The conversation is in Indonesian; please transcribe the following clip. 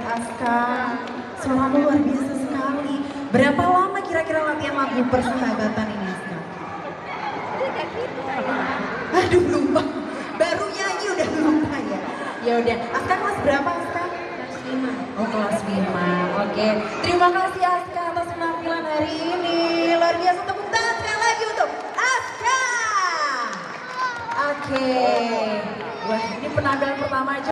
dan Aska, suaramu luar biasa sekali. Berapa lama kira-kira latihan lagu persahabatan ini Aska? Aduh lupa, baru nyanyi udah lupa ya. Ya udah, Aska kelas berapa Aska? Kelas 5. Oh kelas 5, oke. Terima kasih Aska atas penampilan hari ini. Luar biasa, tepuk tangan sekali lagi untuk Aska. Oke, wah ini penampilan pertama aja.